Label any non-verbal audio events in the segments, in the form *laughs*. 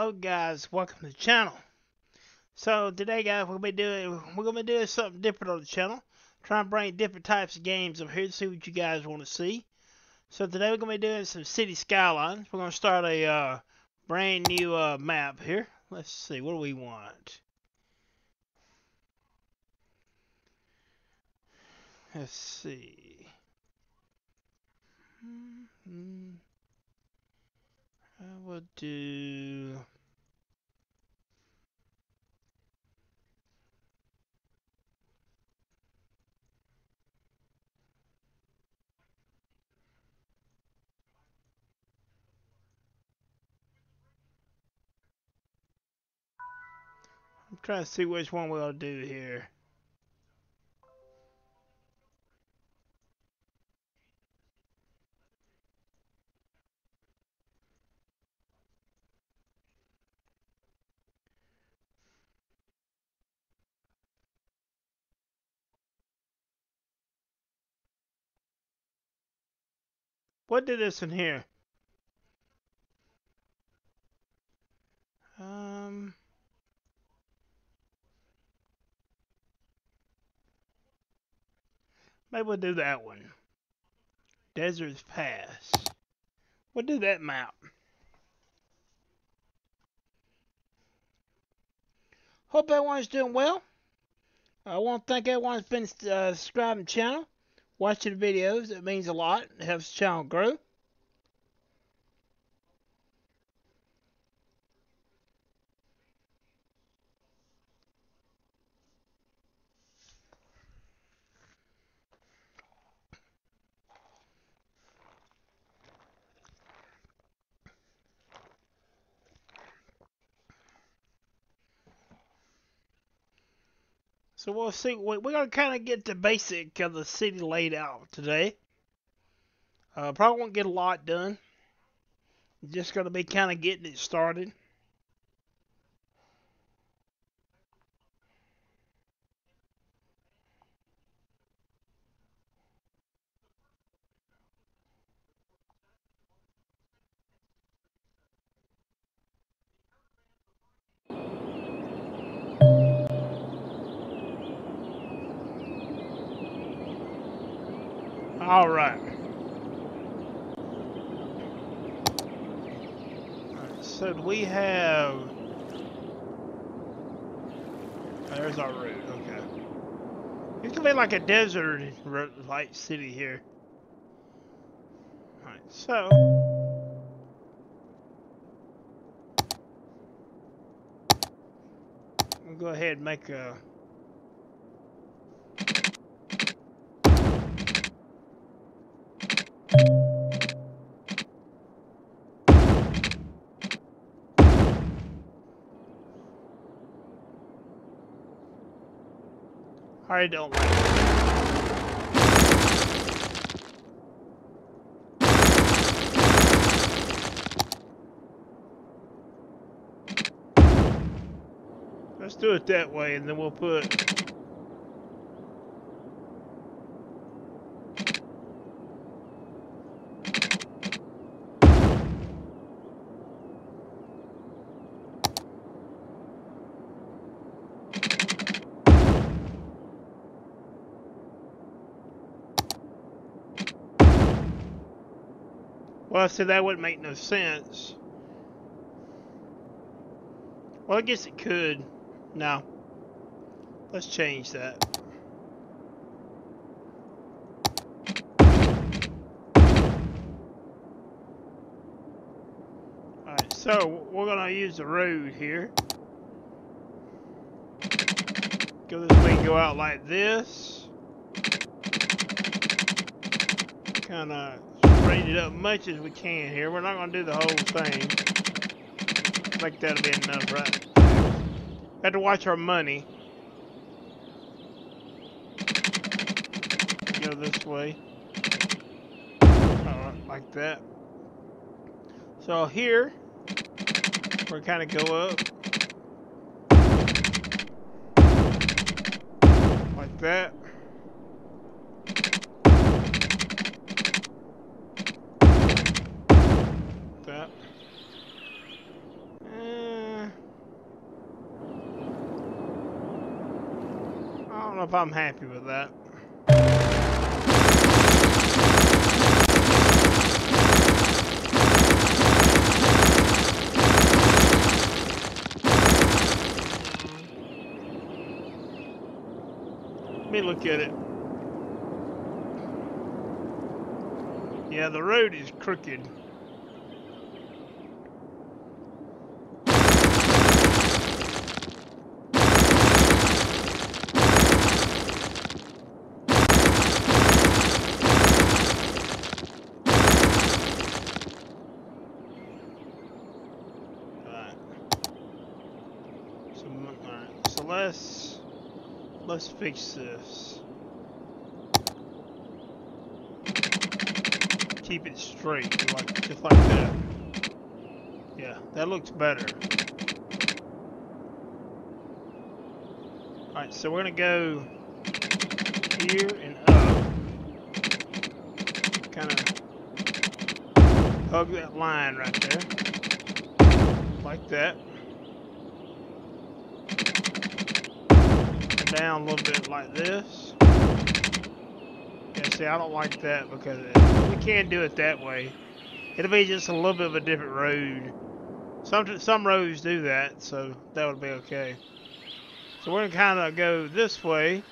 hello guys, welcome to the channel. So today guys we're gonna be doing we're gonna be doing something different on the channel. Trying to bring different types of games up here to see what you guys want to see. So today we're gonna be doing some city skylines. We're gonna start a uh, brand new uh, map here. Let's see, what do we want? Let's see. Mm -hmm. Will do... I'm trying to see which one we'll do here. What did this in here? Um... Maybe we'll do that one. Deserts Pass. We'll do that map. Hope everyone's doing well. I want to thank everyone who's been uh, subscribing to the channel watching videos. It means a lot. It helps the channel grow. So we'll see. We're going to kind of get the basic of the city laid out today. Uh, probably won't get a lot done. Just going to be kind of getting it started. All right. So we have. There's our route. Okay. It's gonna be like a desert like city here. All right. So. We'll go ahead and make a. I don't like it. Let's do it that way and then we'll put Well, I said that wouldn't make no sense. Well, I guess it could. No. Let's change that. Alright, so we're going to use the road here. Go this way go out like this. Kind it up much as we can here. We're not going to do the whole thing. Think that'll be enough, right? Have to watch our money. Go this way. Like that. So here, we're kind of go up. Like that. If I'm happy with that. Let me look at it. Yeah, the road is crooked. Alright. So, alright, so let's let's fix this. Keep it straight, like just like that. Yeah, that looks better. Alright, so we're gonna go here and up. Kinda hug that line right there. Like that. And down a little bit like this. Yeah, see, I don't like that because it, we can't do it that way. It'll be just a little bit of a different road. Some some roads do that, so that would be okay. So we're gonna kind of go this way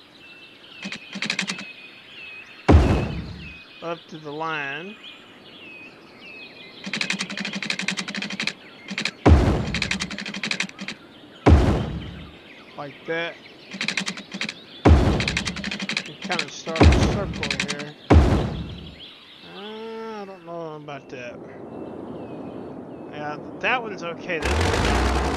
up to the line. Like that. And kind of start a circle here. Uh, I don't know about that. Yeah, that one's okay. That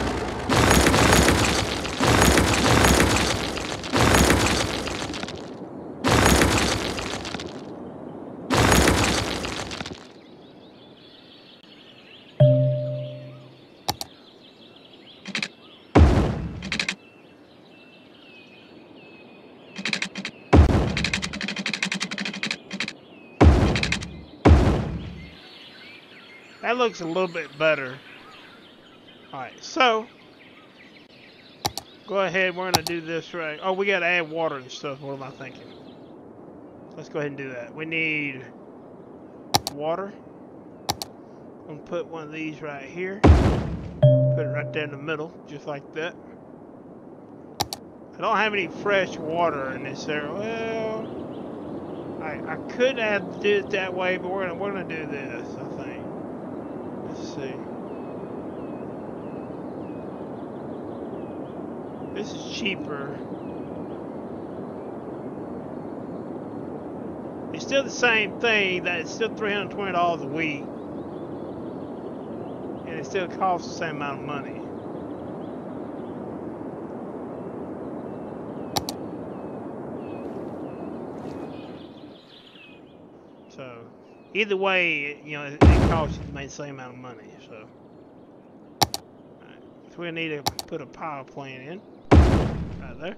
That looks a little bit better. Alright, so go ahead, we're gonna do this right. Oh, we gotta add water and stuff. What am I thinking? Let's go ahead and do that. We need water. I'm gonna put one of these right here. Put it right there in the middle, just like that. I don't have any fresh water in this area. Well, I I could have do it that way, but we're gonna we're gonna do this. I think. Let's see. This is cheaper. It's still the same thing. That it's still three hundred twenty dollars a week, and it still costs the same amount of money. So, either way, you know, it, costs you the same amount of money. So, Alright. so we need to put a power plant in right there.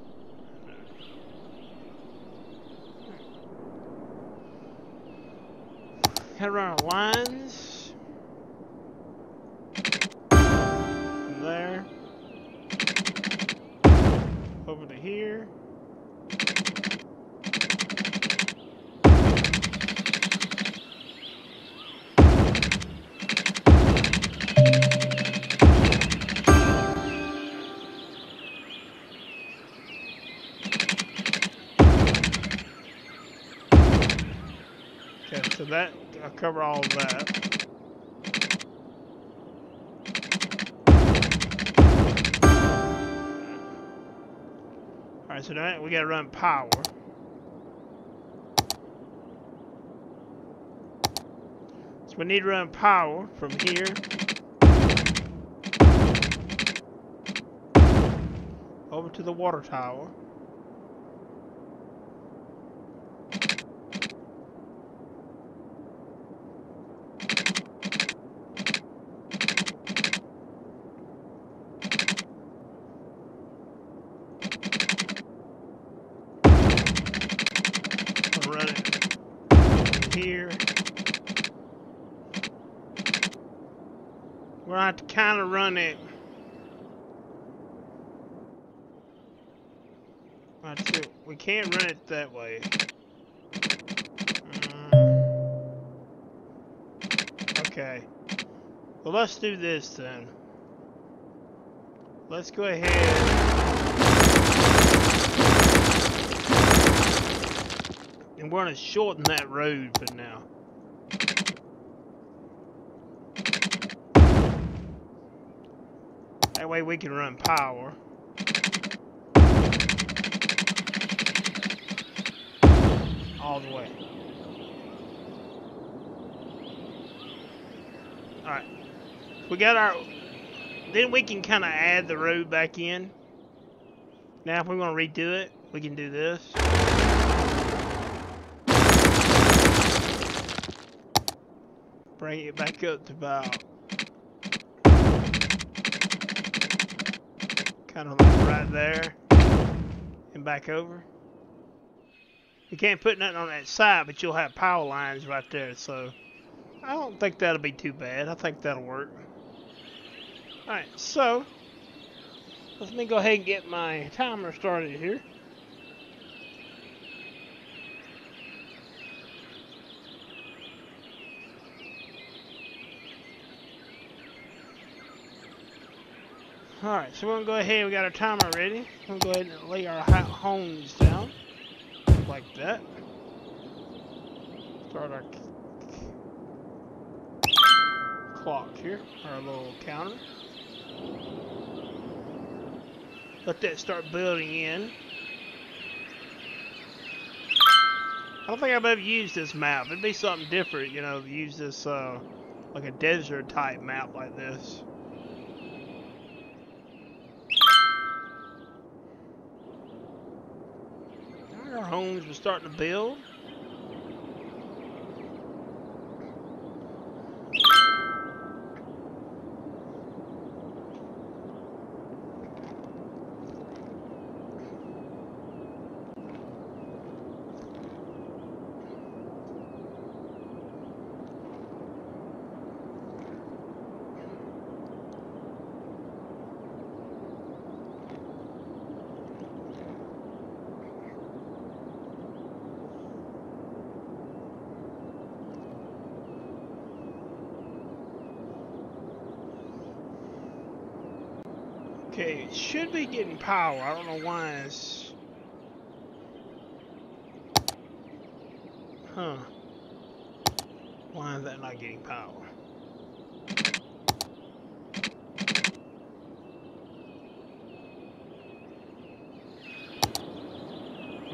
Gotta our lines there over to here. That I'll cover all of that. Alright, so now we gotta run power. So we need to run power from here. Over to the water tower. I'll run it from here. We're going to have to kind of run it. That's it. We we can't run it that way. Mm. Okay. Well, let's do this then. Let's go ahead. And we're going to shorten that road for now. That way we can run power. All the way. Alright. We got our... Then we can kind of add the road back in. Now if we want to redo it, we can do this. Bring it back up to about Kind of like right there. And back over. You can't put nothing on that side, but you'll have power lines right there, so... I don't think that'll be too bad. I think that'll work. Alright, so... Let me go ahead and get my timer started here. Alright, so we're going to go ahead, we got our timer ready. To go ahead and lay our homes down. Like that. Start our clock here, our little counter. Let that start building in. I don't think I've ever used this map. It'd be something different, you know, use this, uh, like a desert type map like this. Our homes were starting to build. Okay, it should be getting power. I don't know why it's... Huh. Why is that not getting power?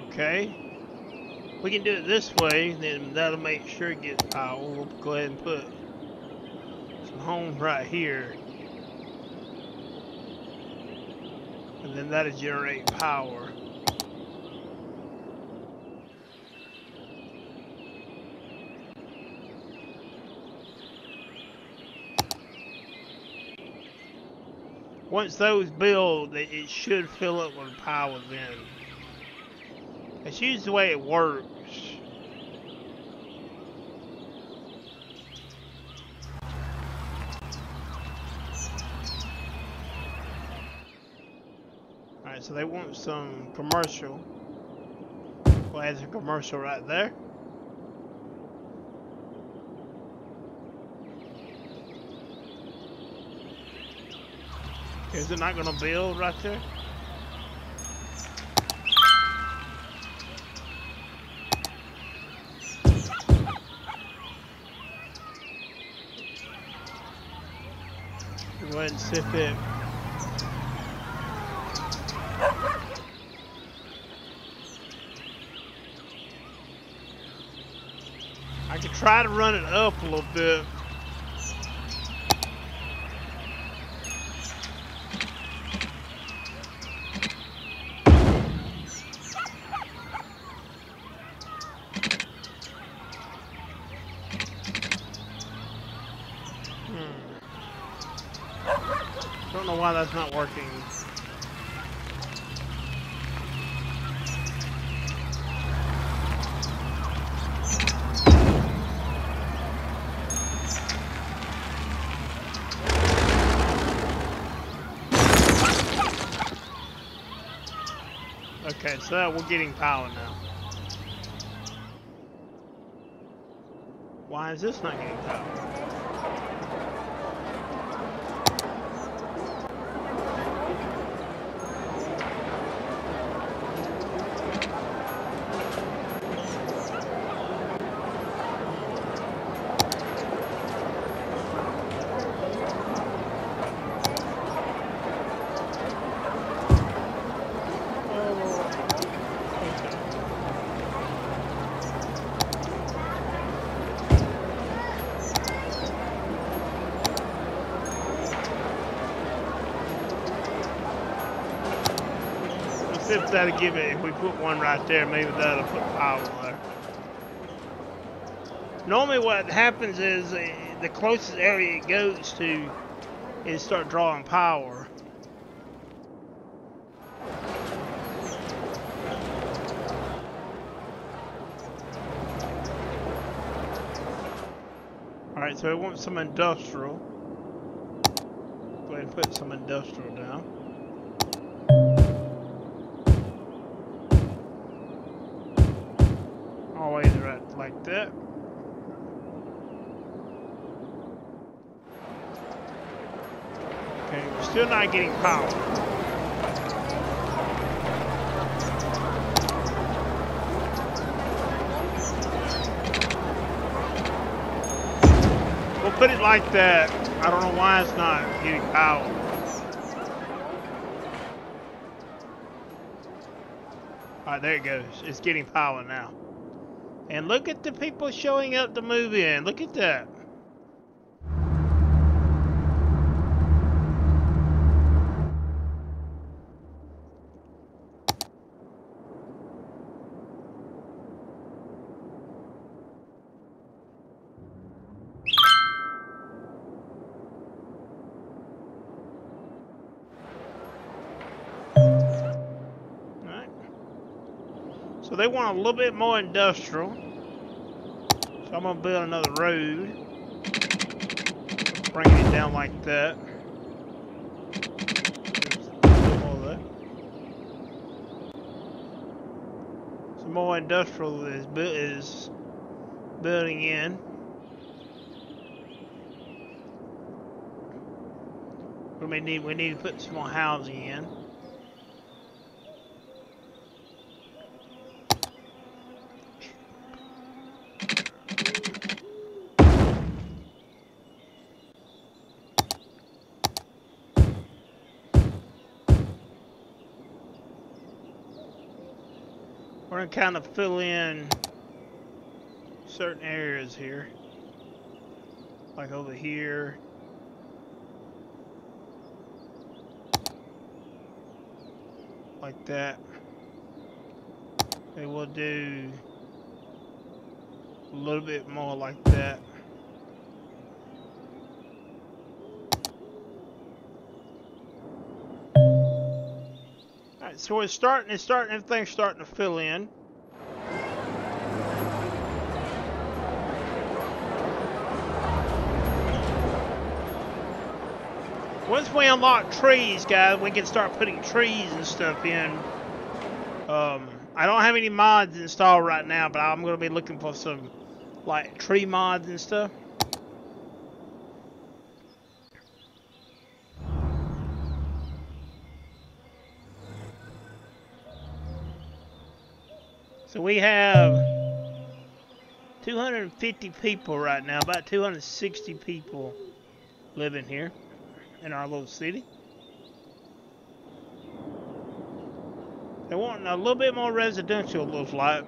Okay. We can do it this way, then that'll make sure it gets power. We'll go ahead and put some homes right here. And then that'll generate power. Once those build, it should fill up with power then. That's usually the way it works. So they want some commercial. Well, there's a commercial right there. Is it not going to build right there? Go ahead and it. Try to run it up a little bit. Hmm. Don't know why that's not working. So we're getting power now. Why is this not getting power? if that'll give it, if we put one right there, maybe that'll put power there. Normally what happens is uh, the closest area it goes to is start drawing power. Alright, so I want some industrial. Go ahead and put some industrial down. Right that. Okay, we're still not getting power. We'll put it like that. I don't know why it's not getting power. Alright, there it goes. It's getting power now. And look at the people showing up to move in. Look at that. So they want a little bit more industrial. So I'm gonna build another road. Bring it down like that. Some more industrial is, is building in. We need we need to put some more housing in. We're to kind of fill in certain areas here. Like over here. Like that. And we'll do a little bit more like that. So it's starting, it's starting, everything's starting to fill in. Once we unlock trees, guys, we can start putting trees and stuff in. Um, I don't have any mods installed right now, but I'm going to be looking for some, like, tree mods and stuff. So we have 250 people right now, about 260 people living here in our little city. They want a little bit more residential, looks like.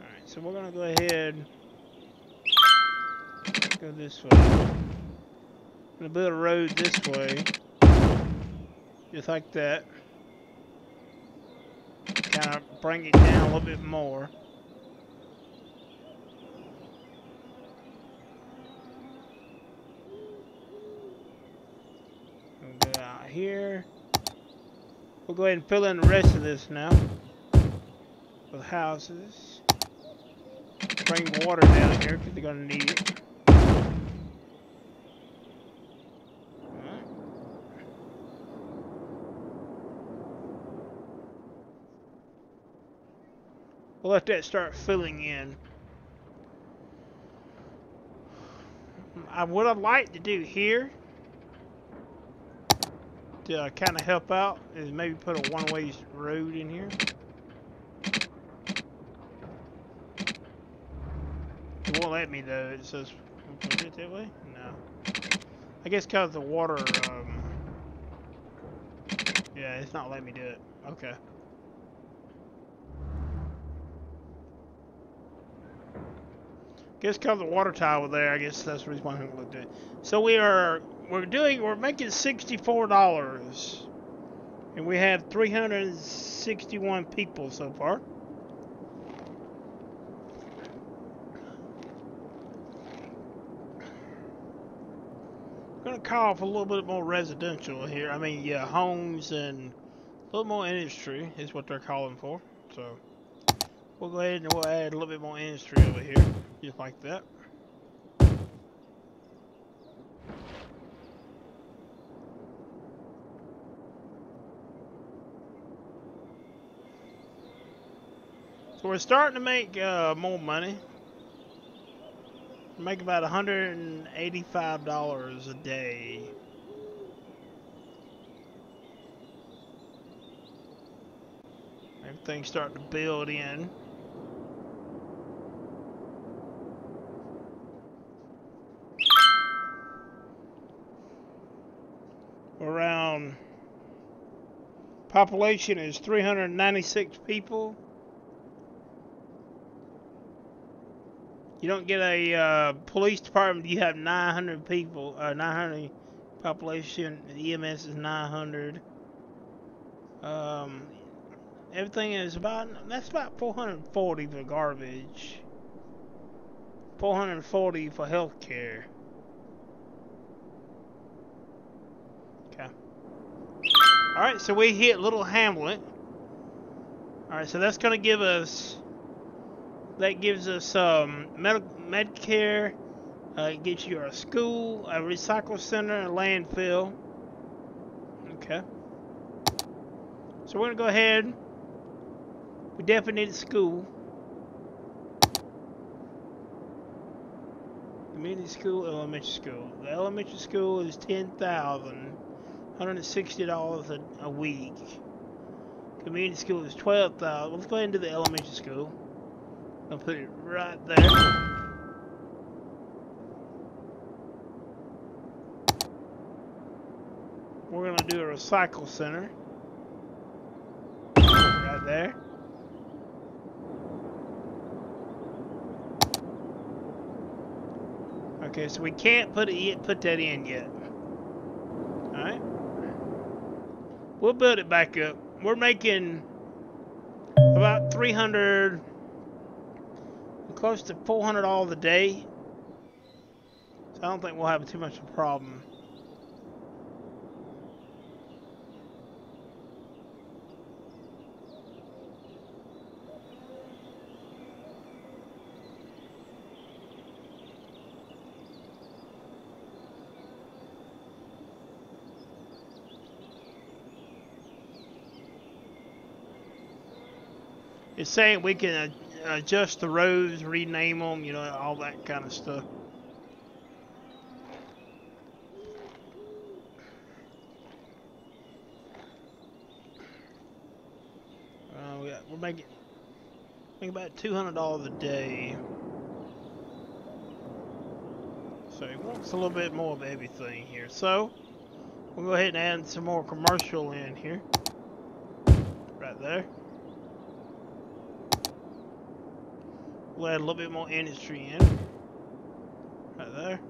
Alright, so we're going to go ahead go this way. I'm going to build a road this way. Just like that kind of *laughs* bring it down a little bit more. We'll go out here. We'll go ahead and fill in the rest of this now with houses. Bring water down here because they're going to need it. We'll let that start filling in. I, what I'd like to do here to uh, kind of help out is maybe put a one-way road in here. It won't let me though. It says, it that way? No. I guess because the water, um, yeah, it's not letting me do it. Okay. Guess because the water tower there, I guess that's the reason why I looked at it. So we are, we're doing, we're making $64. And we have 361 people so far. gonna call for a little bit more residential here. I mean, yeah, homes and a little more industry is what they're calling for. So we'll go ahead and we'll add a little bit more industry over here, just like that. So we're starting to make uh, more money make about $185 a day. Everything's starting to build in. Around population is 396 people. You don't get a uh, police department. You have 900 people, uh, 900 population. EMS is 900. Um, everything is about that's about 440 for garbage. 440 for healthcare. All right, so we hit Little Hamlet. All right, so that's going to give us that gives us um, med Medicare, uh, gets you a school, a recycle center, a landfill. Okay. So we're going to go ahead. We definitely need a school. Community school, elementary school. The elementary school is ten thousand, hundred and sixty dollars a week. Community school is twelve thousand. Let's go ahead and do the elementary school. I'll put it right there. We're going to do a recycle center. Right there. Okay, so we can't put it yet, put that in yet. Alright. We'll build it back up. We're making about 300 close to 400 all the day. So I don't think we'll have too much of a problem. It's saying we can adjust the roads, rename them, you know, all that kind of stuff. Uh, we are making, making about two hundred dollars a day. So he wants a little bit more of everything here. So we'll go ahead and add some more commercial in here. Right there. We'll add a little bit more industry in. Right there.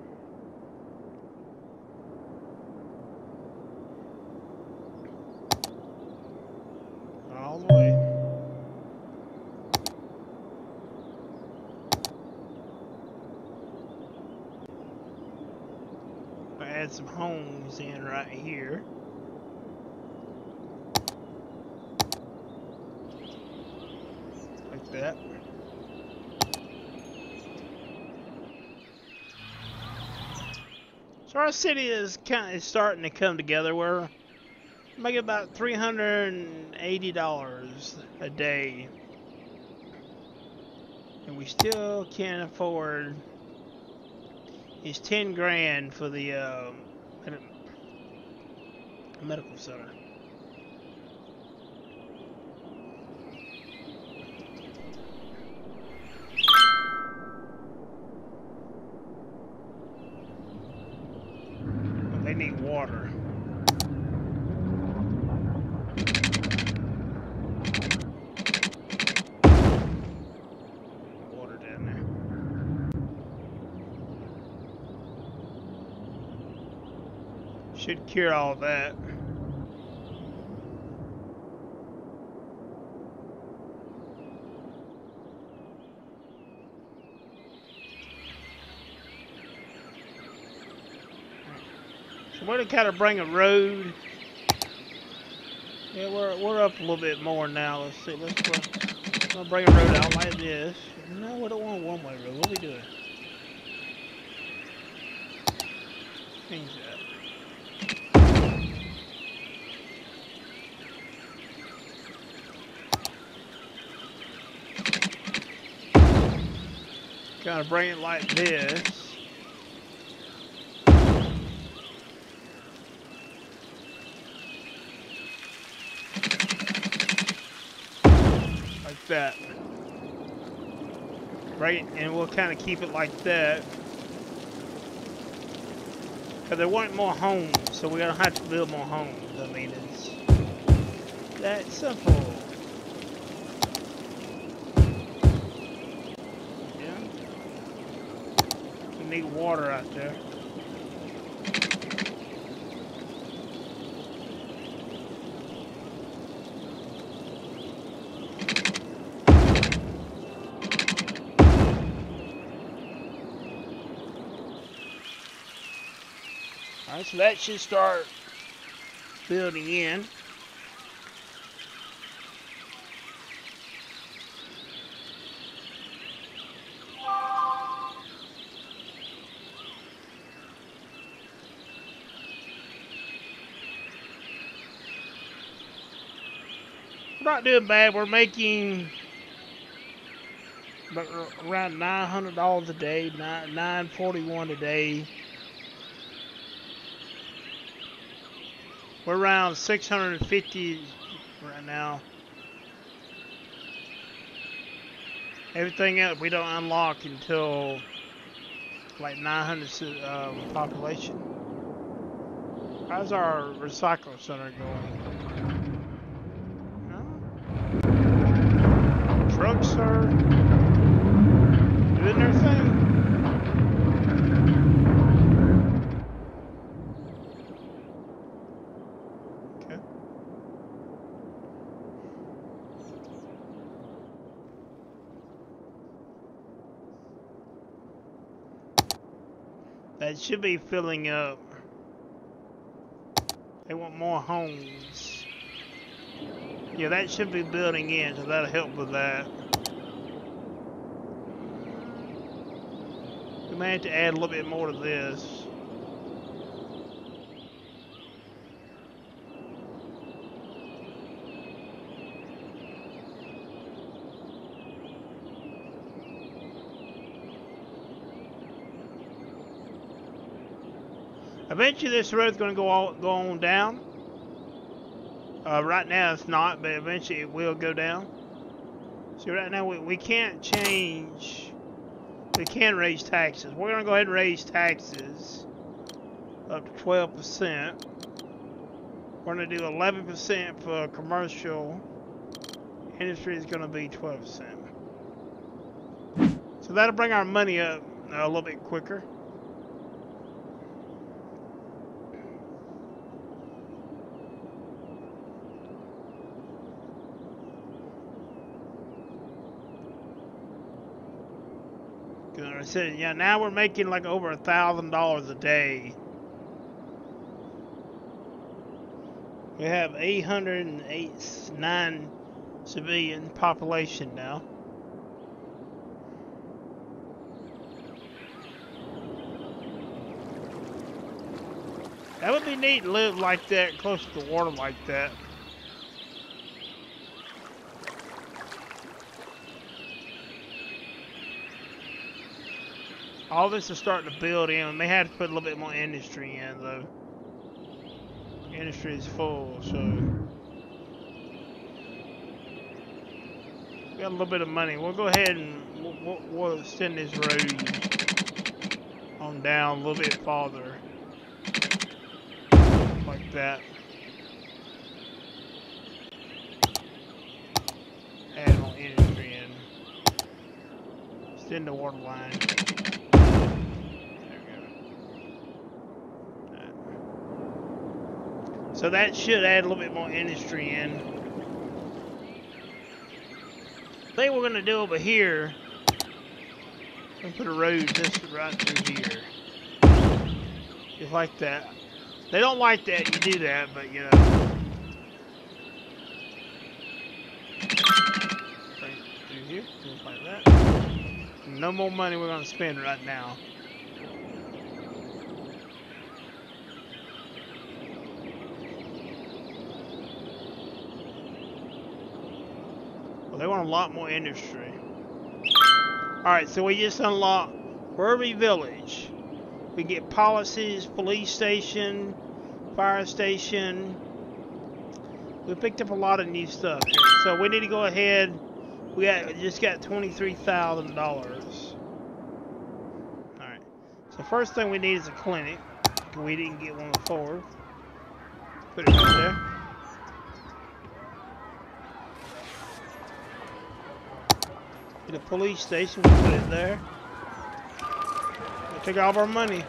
All the way. I'll add some homes in right here. Like that. So our city is kind of starting to come together. We're making about $380 a day. And we still can't afford is 10 grand for the uh, medical center. Need water. Should cure all that. We're to kind of bring a road. Yeah, we're we're up a little bit more now. Let's see. Let's bring, let's bring a road out like this. No, we don't want a one-way road. What are we doing? Change that. Kind of bring it like this. That. Right, and we'll kind of keep it like that. Because there weren't more homes, so we're going to have to build more homes. I mean, it's that simple. Yeah. need water out there. Alright, so that should start building in. not doing bad. We're making around nine hundred dollars a day, nine nine forty one a day. We're around six hundred and fifty right now. Everything else we don't unlock until like 900 um, population. How's our recycling center going? drugs are doing their thing. That should be filling up. They want more homes. Yeah, that should be building in, so that'll help with that. We may have to add a little bit more to this. Eventually this road's going to go, all, go on down. Uh, right now it's not, but eventually it will go down. See, right now we, we can't change, we can raise taxes. We're going to go ahead and raise taxes up to 12%. We're going to do 11% for commercial. Industry is going to be 12%. So that'll bring our money up a little bit quicker. I said, yeah, now we're making like over a thousand dollars a day. We have 889 civilian population now. That would be neat to live like that, close to the water like that. All this is starting to build in. We may have to put a little bit more industry in, though. Industry is full, so... We got a little bit of money. We'll go ahead and we'll, we'll extend this road on down a little bit farther. Like that. Add more industry in. Extend the water line. So that should add a little bit more industry in. I think we're gonna do over here. And put a road just right through here. Just like that. They don't like that you do that, but you know. Right through here, just like that. No more money we're gonna spend right now. Well, they want a lot more industry. Alright, so we just unlocked Worthy Village. We get policies, police station, fire station. We picked up a lot of new stuff. So we need to go ahead. We got just got $23,000. Alright. So first thing we need is a clinic. We didn't get one before. Put it right there. The police station, we put it there. We took all of our money.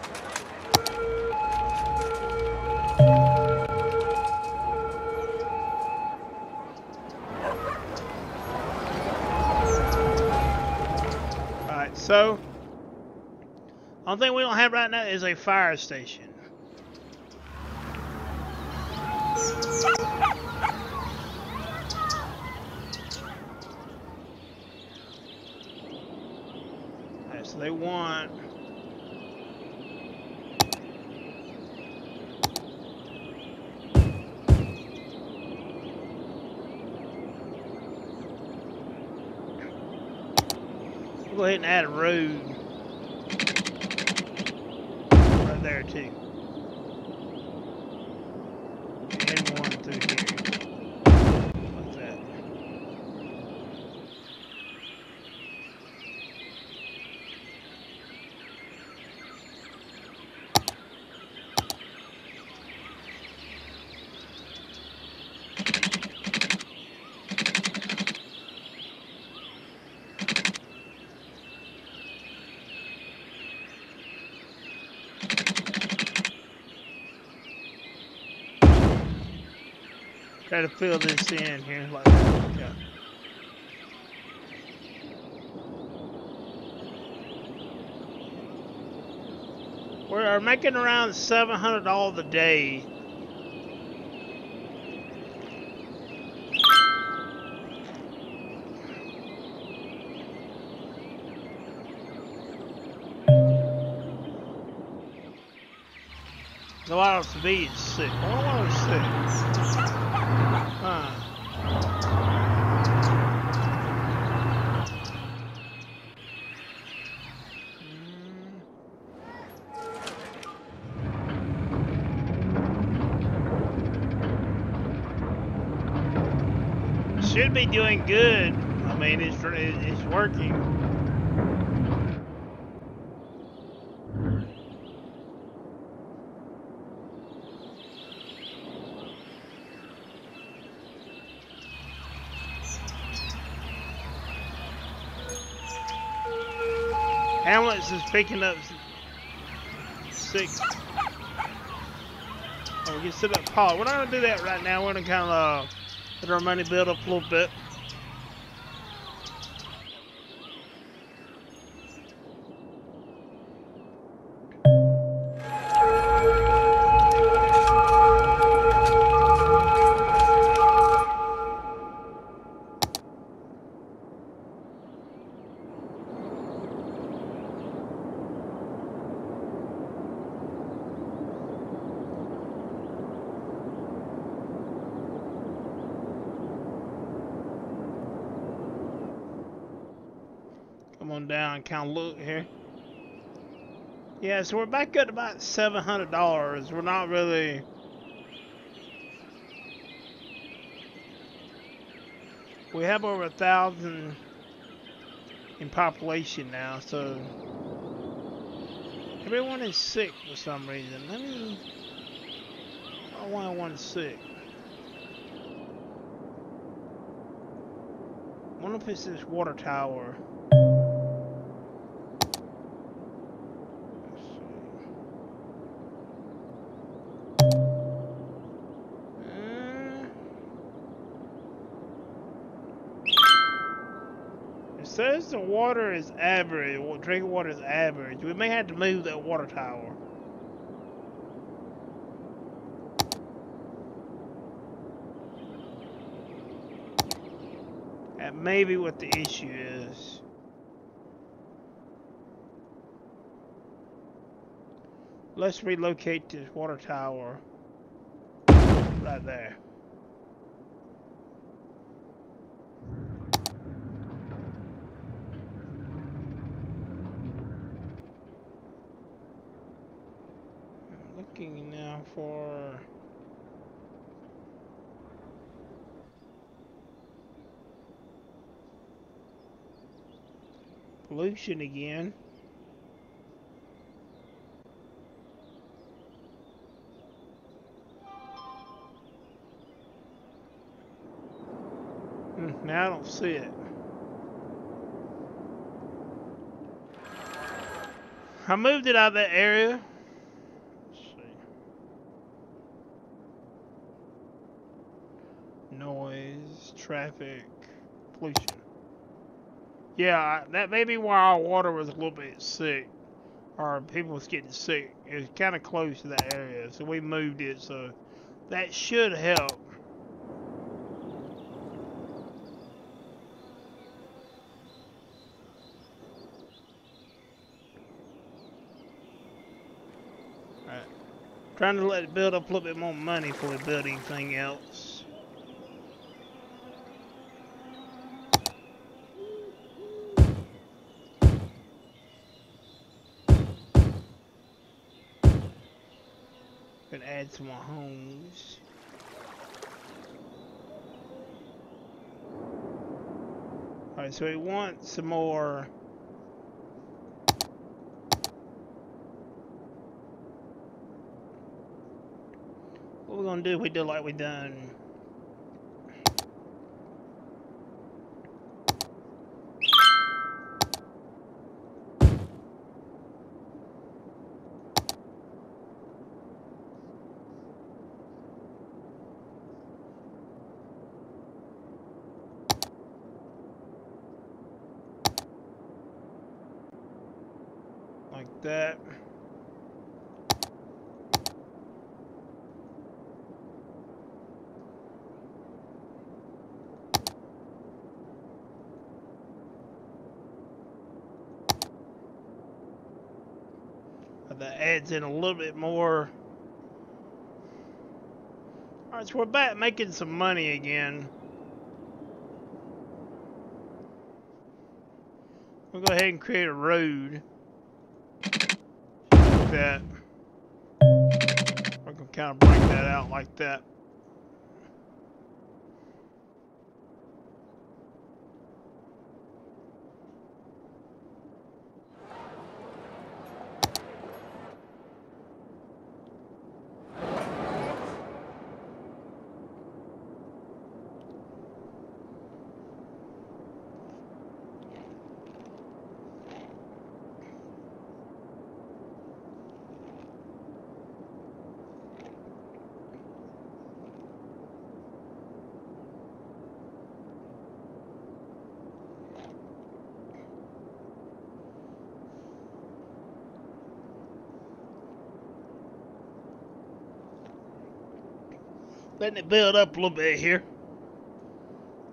Alright, so, only thing we don't have right now is a fire station. They want go ahead and add a road right there too. And one through here. Try to fill this in here like. Yeah. We're making around $700 a day. A lot of civilians sick. I don't want to. Huh. Should be doing good. I mean, it's it's working. Hamlet's is picking up six. Oh, we can set up Paul. We're not gonna do that right now. We're gonna kind of uh, let our money build up a little bit. Come on down, kind of look here. Yeah, so we're back at about seven hundred dollars. We're not really. We have over a thousand in population now, so everyone is sick for some reason. Let me. I want one sick. wonder if it's this water tower. Says the water is average, drinking water is average. We may have to move that water tower. That may be what the issue is. Let's relocate this water tower right there. Looking now for pollution again. Hmm, now I don't see it. I moved it out of that area. Traffic, pollution. Yeah, that may be why our water was a little bit sick, or people was getting sick. It was kind of close to that area, so we moved it, so that should help. Trying to let it build up a little bit more money before we build anything else. Add some more homes. Alright, so we want some more what we're gonna do we do like we done that. That adds in a little bit more. Alright, so we're back making some money again. We'll go ahead and create a road that. I can kind of break that out like that. letting it build up a little bit here.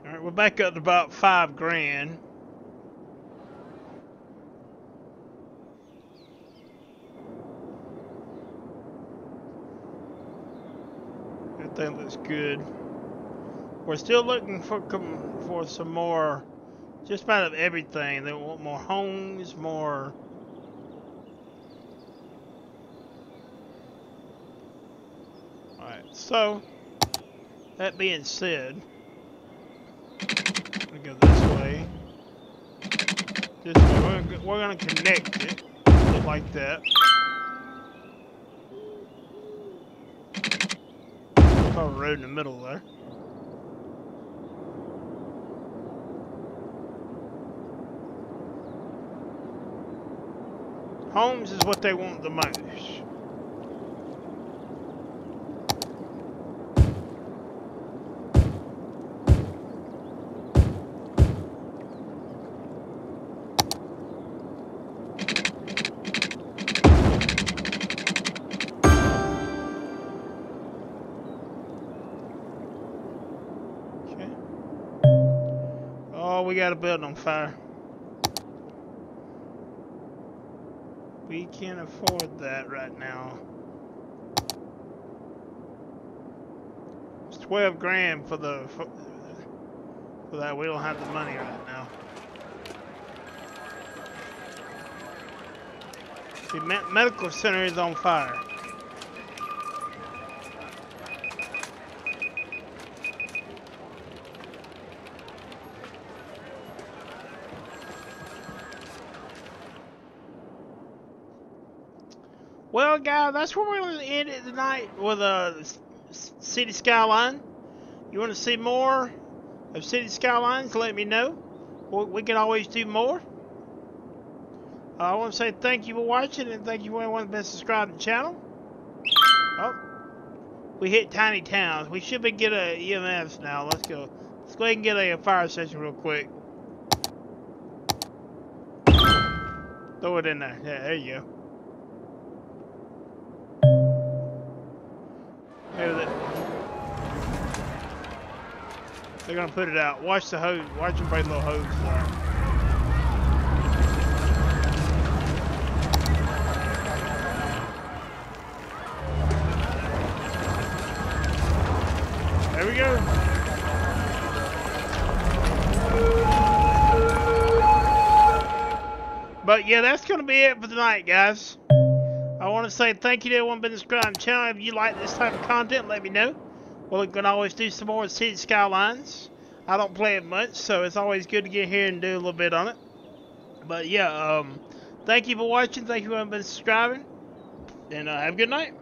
All right, we're back up to about five grand. That thing looks good. We're still looking for for some more, just about of everything. They want more homes, more. All right, so that being said, we go this way. This way, we're, we're gonna connect it like that. Car road in the middle there. Homes is what they want the most. A building on fire. We can't afford that right now. It's 12 grand for the for, for that. We don't have the money right now. The me medical center is on fire. Guys, that's where we're going to end it tonight with a city skyline. You want to see more of city skylines? Let me know. We can always do more. Uh, I want to say thank you for watching and thank you for everyone that's been subscribed to the channel. Oh, we hit tiny towns. We should be get a EMS now. Let's go. Let's go ahead and get a, a fire station real quick. Throw it in there. Yeah, there you go. They're gonna put it out. Watch the hose. Watch them bring little hose there. There we go. But yeah, that's gonna be it for tonight, guys. I want to say thank you to everyone been subscribed to the channel. If you like this type of content, let me know. Well, we can always do some more City Skylines. I don't play it much, so it's always good to get here and do a little bit on it. But yeah, um, thank you for watching. Thank you for been subscribing. And uh, have a good night.